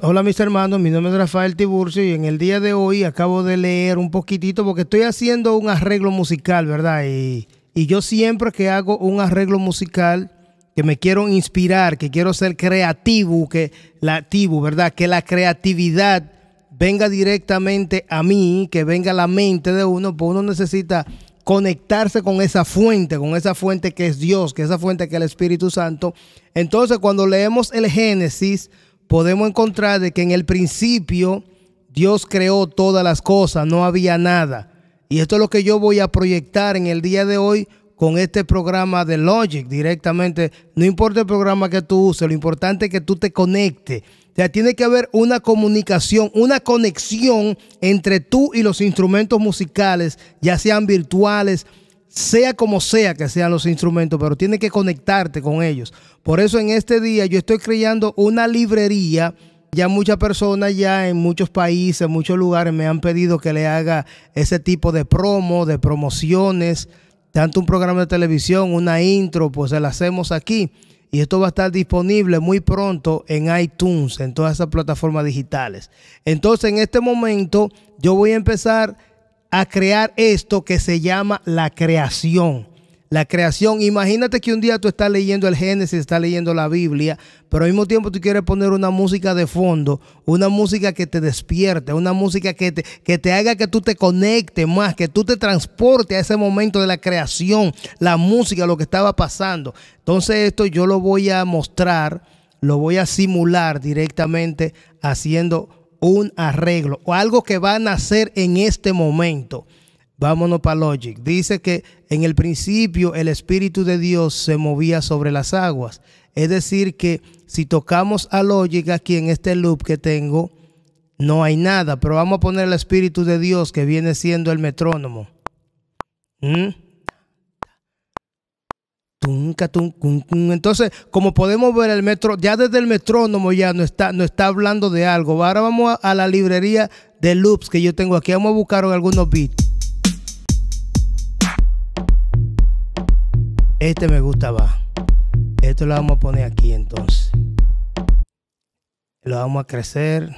Hola mis hermanos, mi nombre es Rafael Tiburcio y en el día de hoy acabo de leer un poquitito porque estoy haciendo un arreglo musical, ¿verdad? Y, yo siempre que hago un arreglo musical, que me quiero inspirar, que quiero ser creativo, que la, ¿verdad? Que la creatividad venga directamente a mí, que venga a la mente de uno, pues uno necesita conectarse con esa fuente, con esa fuente que es Dios, que esa fuente que es el Espíritu Santo. Entonces, cuando leemos el Génesis, podemos encontrar de que en el principio Dios creó todas las cosas, no había nada. Y esto es lo que yo voy a proyectar en el día de hoy con este programa de Logic directamente. No importa el programa que tú uses, lo importante es que tú te conectes. O sea, tiene que haber una comunicación, una conexión entre tú y los instrumentos musicales, ya sean virtuales, sea como sea que sean los instrumentos, pero tiene que conectarte con ellos. Por eso en este día yo estoy creando una librería. Ya muchas personas ya en muchos países, en muchos lugares me han pedido que le haga ese tipo de promo, de promociones, tanto un programa de televisión, una intro, pues se la hacemos aquí. Y esto va a estar disponible muy pronto en iTunes, en todas esas plataformas digitales. Entonces, en este momento, yo voy a empezar a crear esto que se llama la creación. La creación, imagínate que un día tú estás leyendo el Génesis, estás leyendo la Biblia, pero al mismo tiempo tú quieres poner una música de fondo, una música que te despierte, una música que te, que te haga que tú te conectes más, que tú te transportes a ese momento de la creación, la música, lo que estaba pasando. Entonces esto yo lo voy a mostrar, lo voy a simular directamente haciendo un arreglo o algo que va a nacer en este momento. Vámonos para Logic. Dice que en el principio el Espíritu de Dios se movía sobre las aguas. Es decir, que si tocamos a Logic aquí en este loop que tengo, no hay nada. Pero vamos a poner el Espíritu de Dios que viene siendo el metrónomo. ¿Mm? Entonces, como podemos ver, el metro, ya desde el metrónomo ya no está, no está hablando de algo. Ahora vamos a, la librería de loops que yo tengo aquí. Vamos a buscar algunos beats. Este me gusta va. Esto lo vamos a poner aquí entonces. Lo vamos a crecer.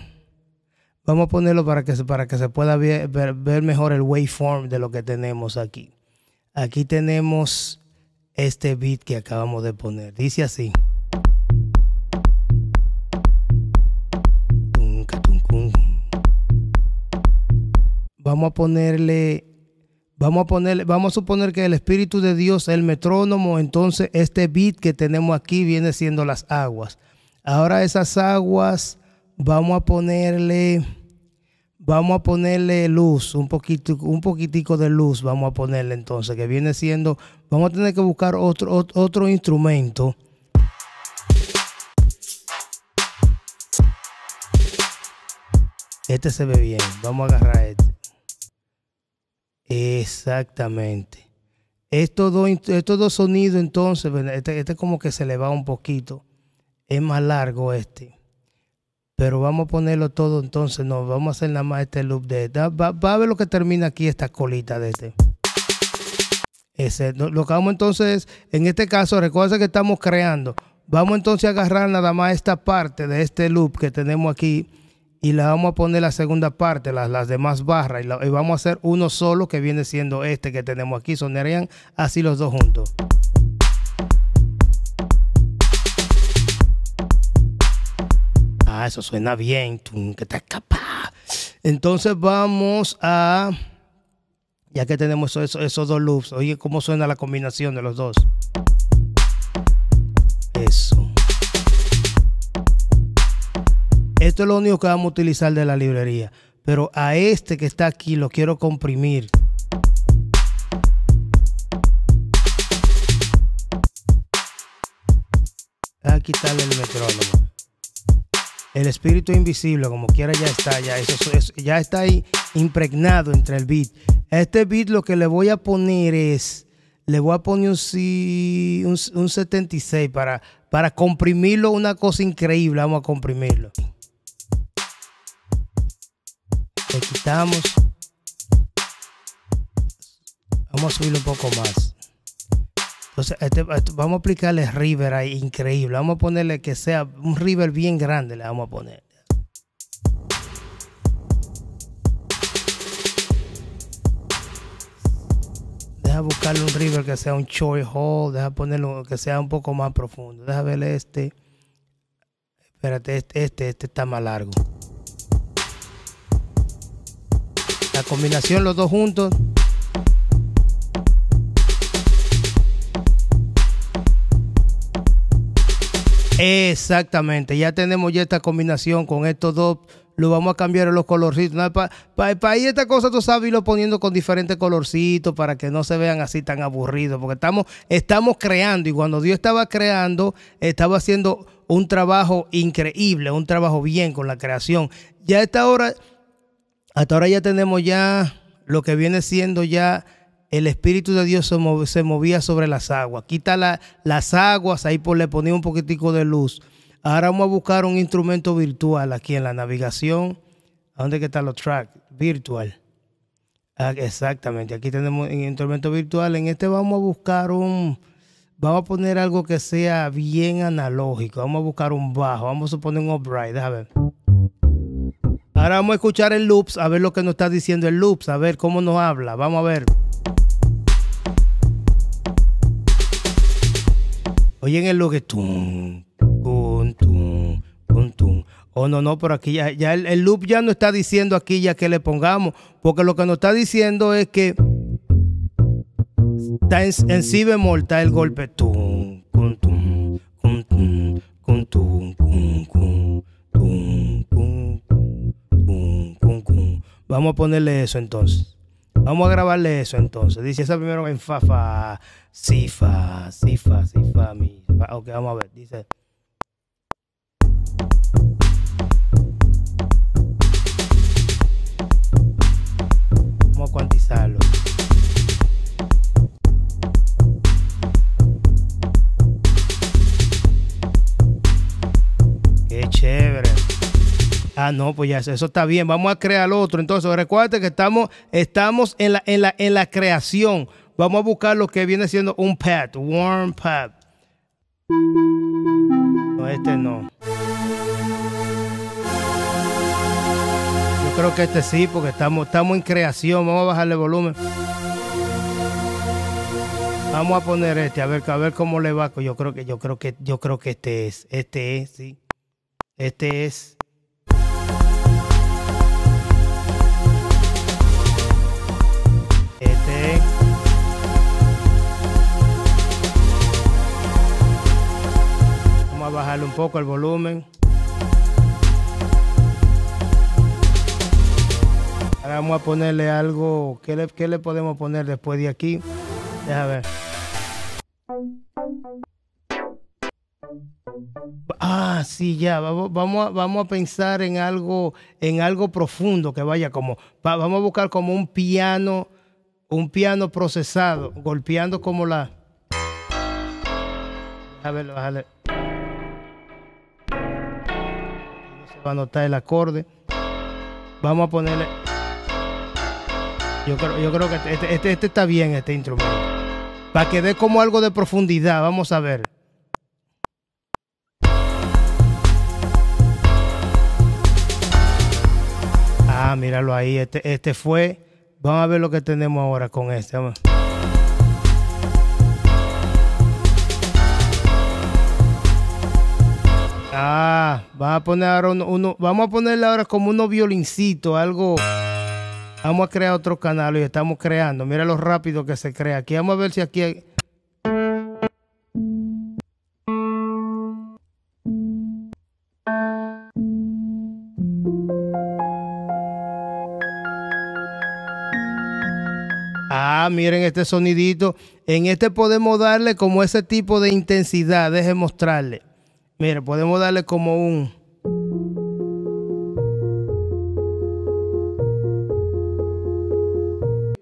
Vamos a ponerlo para que, para que se pueda ver, ver mejor el waveform de lo que tenemos aquí. Aquí tenemos este beat que acabamos de poner. Dice así. Vamos a ponerle, vamos a ponerle, vamos a suponer que el Espíritu de Dios es el metrónomo, entonces este beat que tenemos aquí viene siendo las aguas. Ahora esas aguas, vamos a ponerle vamos a ponerle luz, un poquito, un poquitico de luz, vamos a ponerle entonces, que viene siendo, vamos a tener que buscar otro, otro, instrumento. Este se ve bien, vamos a agarrar este. Exactamente. Estos dos, estos dos sonidos entonces, este, este como que se le va un poquito. Es más largo este pero vamos a ponerlo todo entonces, no, vamos a hacer nada más este loop de va, va, a ver lo que termina aquí esta colita de este. Ese, lo que vamos entonces, en este caso, recuerda que estamos creando. Vamos entonces a agarrar nada más esta parte de este loop que tenemos aquí y la vamos a poner la segunda parte, las, las demás barras, y, y vamos a hacer uno solo que viene siendo este que tenemos aquí. Sonarían así los dos juntos. Ah, eso suena bien. Entonces vamos a. Ya que tenemos esos, dos loops, oye cómo suena la combinación de los dos. Eso. Esto es lo único que vamos a utilizar de la librería. Pero a este que está aquí lo quiero comprimir. A quitarle el metrónomo. El espíritu invisible, como quiera, ya está, ya, eso, ya está ahí impregnado entre el beat. este beat lo que le voy a poner es, le voy a poner un, un, 76 para, para comprimirlo, una cosa increíble, vamos a comprimirlo. Le quitamos. Vamos a subirlo un poco más. Este, este, vamos a aplicarle river ahí, increíble. Vamos a ponerle que sea un river bien grande, le vamos a poner. Deja buscarle un river que sea un short hole, deja ponerlo que sea un poco más profundo. Deja ver este. Espérate, este, este, este está más largo. La combinación, los dos juntos. Exactamente, ya tenemos ya esta combinación con estos dos. Lo vamos a cambiar en los colorcitos. Para pa, ir esta cosa, tú sabes, irlo poniendo con diferentes colorcitos para que no se vean así tan aburridos. Porque estamos, estamos creando y cuando Dios estaba creando, estaba haciendo un trabajo increíble, un trabajo bien con la creación. Ya a esta hora, hasta ahora ya tenemos ya lo que viene siendo ya el Espíritu de Dios se, movía sobre las aguas. Quita las aguas, ahí por, le ponía un poquitico de luz. Ahora vamos a buscar un instrumento virtual aquí en la navegación. ¿A dónde están los tracks? Virtual. Ah, exactamente, aquí tenemos un instrumento virtual. En este vamos a buscar un... Vamos a poner algo que sea bien analógico. Vamos a buscar un bajo. Vamos a poner un upright. Déjame ver. Ahora vamos a escuchar el loops, a ver lo que nos está diciendo el loops, a ver cómo nos habla. Vamos a ver. Oye, en el lo que tum, tum, tum, tum, tum. Oh, no, no, pero aquí ya, ya el, loop ya no está diciendo aquí ya que le pongamos, porque lo que nos está diciendo es que está en, en si bemol, está el golpe tum, tum, tum, tum, tum, tum, tum, tum, tum, tum, tum, Vamos a ponerle eso entonces. Vamos a grabarle eso entonces. Dice esa primero en fa, fa, si, fa, si, fa, si, fa, mi. Ok, vamos a ver. Dice. Ah, no, pues ya eso, está bien. Vamos a crear otro. Entonces, recuerda que estamos, estamos en, la, en, la, en la creación. Vamos a buscar lo que viene siendo un pad, warm pad. No, este no. Yo creo que este sí, porque estamos, estamos en creación. Vamos a bajarle volumen. Vamos a poner este, a ver, a ver cómo le va. Yo creo que, yo creo que, yo creo que este es, este es, sí. Este es. Bajarle un poco el volumen. Ahora vamos a ponerle algo. ¿Qué le, qué le podemos poner después de aquí? Deja ver. Ah, sí, ya. Vamos, a, vamos a pensar en algo, en algo profundo que vaya como. vamos a buscar como un piano, un piano procesado, golpeando como la. A ver, bájale. Va a notar el acorde. Vamos a ponerle. Yo creo, yo creo que este, este, este está bien, este instrumento. Para que dé como algo de profundidad. Vamos a ver. Ah, míralo ahí. Este, este fue. Vamos a ver lo que tenemos ahora con este. Vamos. Ah, va a poner uno, vamos a ponerle ahora como unos violincitos, algo. Vamos a crear otro canal y estamos creando. Mira lo rápido que se crea. Aquí vamos a ver si aquí hay. Ah, miren este sonidito. En este podemos darle como ese tipo de intensidad. Deje mostrarle. Mire, podemos darle como un...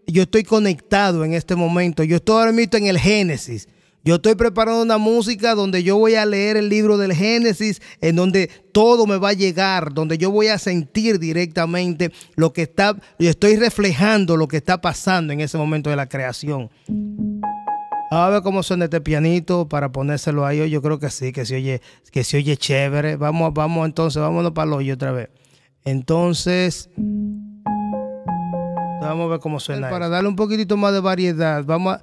Yo estoy conectado en este momento. Yo estoy ahora mismo en el Génesis. Yo estoy preparando una música donde yo voy a leer el libro del Génesis, en donde todo me va a llegar, donde yo voy a sentir directamente lo que está, yo estoy reflejando lo que está pasando en ese momento de la creación. A ver cómo suena este pianito para ponérselo ahí. Yo creo que sí, que se oye, que se oye chévere. Vamos, vamos entonces, vámonos para el hoyo otra vez. Entonces. Vamos a ver cómo suena. Para darle un poquitito más de variedad, vamos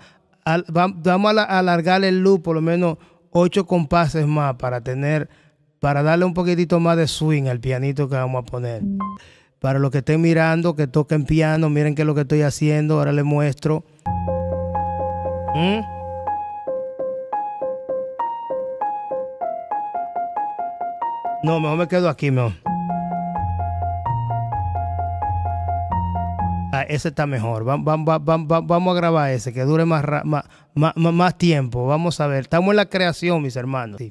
a, vamos a alargar el loop por lo menos ocho compases más para tener, para darle un poquitito más de swing al pianito que vamos a poner. Para los que estén mirando, que toquen piano, miren qué es lo que estoy haciendo, ahora les muestro. ¿Mm? No, mejor me quedo aquí, mejor. Ah, ese está mejor. vamos a grabar ese, que dure más, más, tiempo. Vamos a ver. Estamos en la creación, mis hermanos.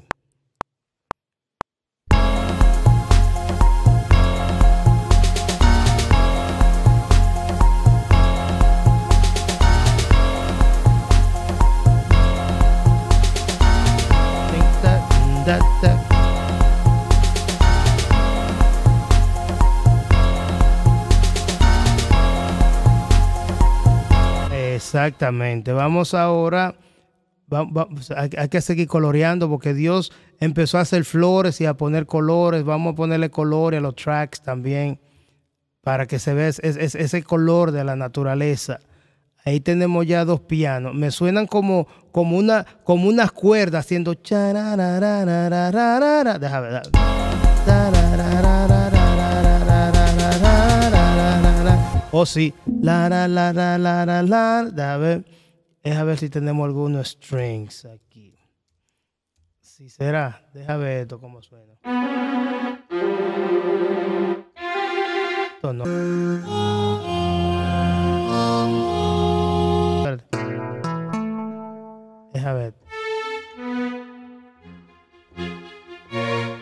Exactamente. Vamos ahora, hay, que seguir coloreando porque Dios empezó a hacer flores y a poner colores. Vamos a ponerle colores a los tracks también para que se vea ese, color de la naturaleza. Ahí tenemos ya dos pianos. Me suenan como, como, una, como unas cuerdas haciendo... Déjame ver. Oh, sí. La, la, la, la, la, la, la. A ver. Deja ver si tenemos algunos strings aquí. Si será. Deja ver esto cómo suena. Esto no. Deja ver.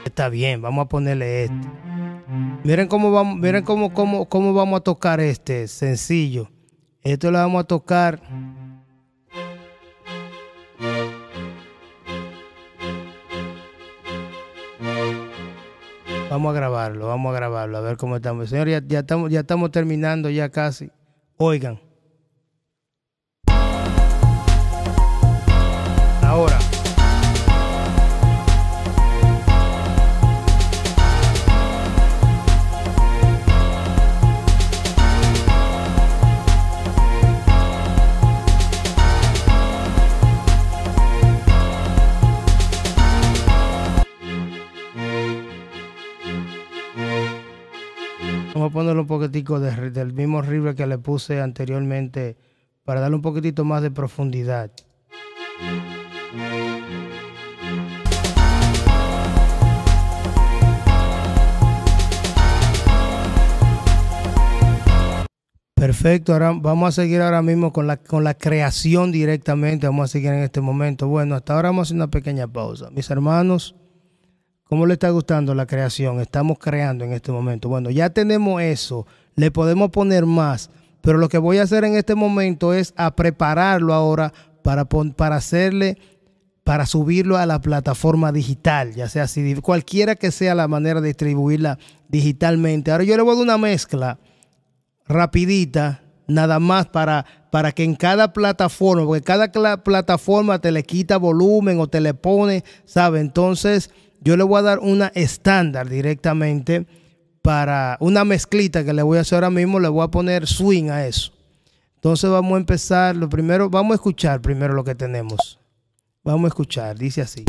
Está bien, vamos a ponerle este. Miren cómo vamos, miren cómo, cómo, cómo vamos a tocar este sencillo. Esto lo vamos a tocar. Vamos a grabarlo, vamos a grabarlo, a ver cómo estamos. Señor, ya, estamos, ya estamos terminando ya casi. Oigan. Ahora. Un poquitico del mismo river que le puse anteriormente para darle un poquitito más de profundidad. Perfecto, ahora vamos a seguir ahora mismo con la, con la creación directamente, vamos a seguir en este momento. Bueno, hasta ahora vamos a hacer una pequeña pausa. Mis hermanos, ¿Cómo le está gustando la creación? Estamos creando en este momento. Bueno, ya tenemos eso. Le podemos poner más. Pero lo que voy a hacer en este momento es a prepararlo ahora para, para hacerle, para subirlo a la plataforma digital, ya sea si cualquiera que sea la manera de distribuirla digitalmente. Ahora yo le voy a dar una mezcla rapidita, nada más para, para que en cada plataforma, porque cada plataforma te le quita volumen o te le pone, ¿sabe? Entonces yo le voy a dar una estándar directamente para una mezclita que le voy a hacer ahora mismo, le voy a poner swing a eso. Entonces vamos a empezar, lo primero, vamos a escuchar primero lo que tenemos. Vamos a escuchar, dice así.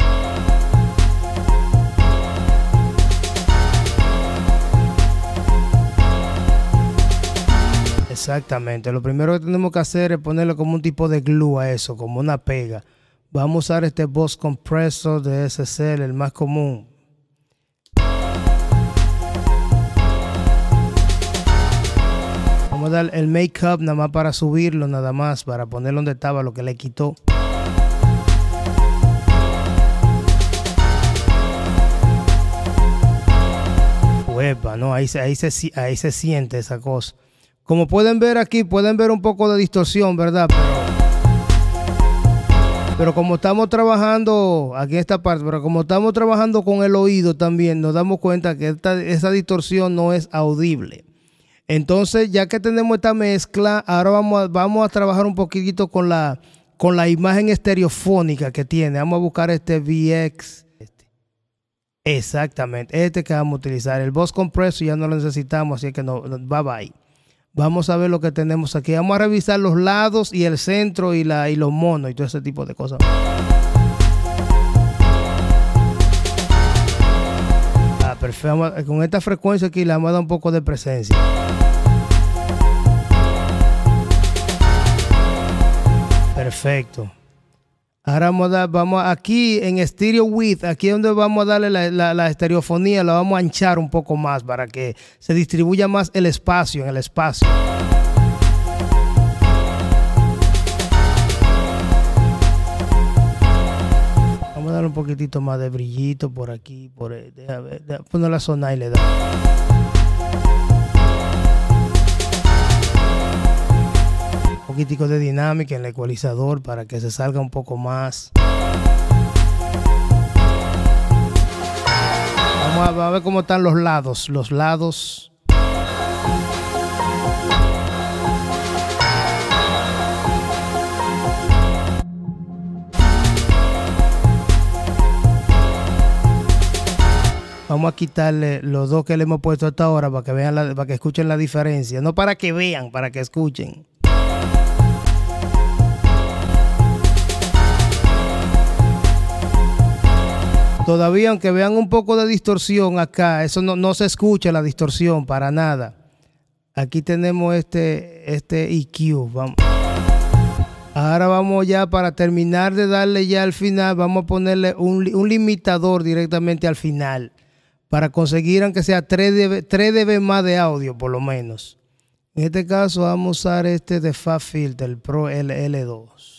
Exactamente, lo primero que tenemos que hacer es ponerle como un tipo de glue a eso, como una pega. Vamos a usar este Boss Compressor de SSL, el más común. Vamos a dar el make-up nada más para subirlo, nada más, para ponerlo donde estaba, lo que le quitó. Uepa, no, ahí ahí, se, ahí se siente esa cosa. Como pueden ver aquí, pueden ver un poco de distorsión, ¿verdad? Pero pero como estamos trabajando aquí en esta parte, pero como estamos trabajando con el oído también, nos damos cuenta que esa distorsión no es audible. Entonces, ya que tenemos esta mezcla, ahora vamos a, vamos a trabajar un poquitito con la, con la imagen estereofónica que tiene. Vamos a buscar este VX. Este. Exactamente, este que vamos a utilizar. El Boss Compressor ya no lo necesitamos, así que no, bye bye. Vamos a ver lo que tenemos aquí. Vamos a revisar los lados y el centro y, la, y los monos y todo ese tipo de cosas. Ah, perfecto. Con esta frecuencia aquí le vamos a dar un poco de presencia. Perfecto. Ahora vamos a dar, vamos aquí en Stereo Width, aquí es donde vamos a darle la, la, estereofonía, la vamos a anchar un poco más para que se distribuya más el espacio en el espacio. Vamos a darle un poquitito más de brillito por aquí, por poner la zona y le da. Poquitico de dinámica en el ecualizador para que se salga un poco más. Vamos a, ver cómo están los lados, los lados. Vamos a quitarle los dos que le hemos puesto hasta ahora para que vean para que escuchen la diferencia, no para que vean, para que escuchen. Todavía, aunque vean un poco de distorsión acá, eso no, se escucha la distorsión para nada. Aquí tenemos este, este EQ. Vamos. Ahora vamos ya para terminar de darle ya al final, vamos a ponerle un, limitador directamente al final para conseguir aunque sea 3 dB, 3 dB más de audio por lo menos. En este caso vamos a usar este de Fab Filter, Pro LL2.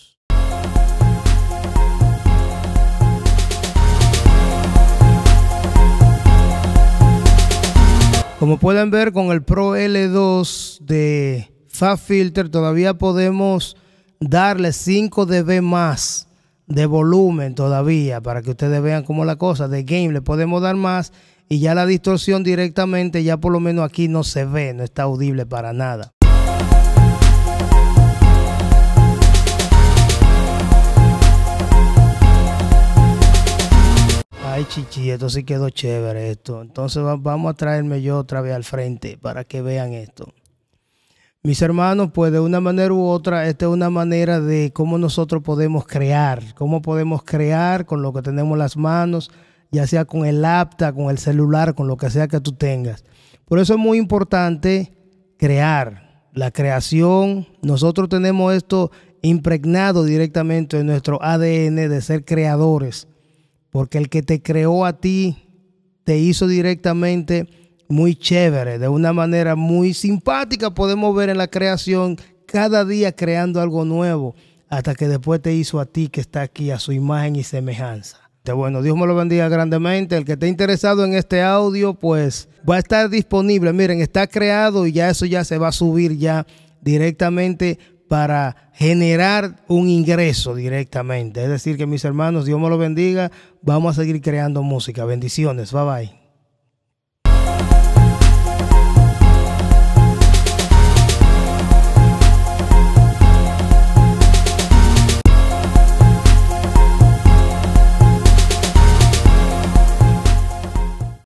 Como pueden ver con el Pro L2 de Fab Filter todavía podemos darle 5 dB más de volumen todavía para que ustedes vean cómo la cosa de game le podemos dar más y ya la distorsión directamente ya por lo menos aquí no se ve, no está audible para nada. Ay, chichi, esto sí quedó chévere esto. Entonces vamos a traerme yo otra vez al frente para que vean esto. Mis hermanos, pues de una manera u otra, esta es una manera de cómo nosotros podemos crear, cómo podemos crear con lo que tenemos en las manos, ya sea con el laptop, con el celular, con lo que sea que tú tengas. Por eso es muy importante crear. La creación, nosotros tenemos esto impregnado directamente en nuestro ADN de ser creadores porque el que te creó a ti te hizo directamente muy chévere, de una manera muy simpática podemos ver en la creación, cada día creando algo nuevo, hasta que después te hizo a ti que está aquí a su imagen y semejanza. Bueno, Dios me lo bendiga grandemente. El que esté interesado en este audio, pues va a estar disponible. Miren, está creado y ya eso ya se va a subir ya directamente para generar un ingreso directamente. Es decir, que mis hermanos, Dios me lo bendiga, vamos a seguir creando música. Bendiciones, bye bye.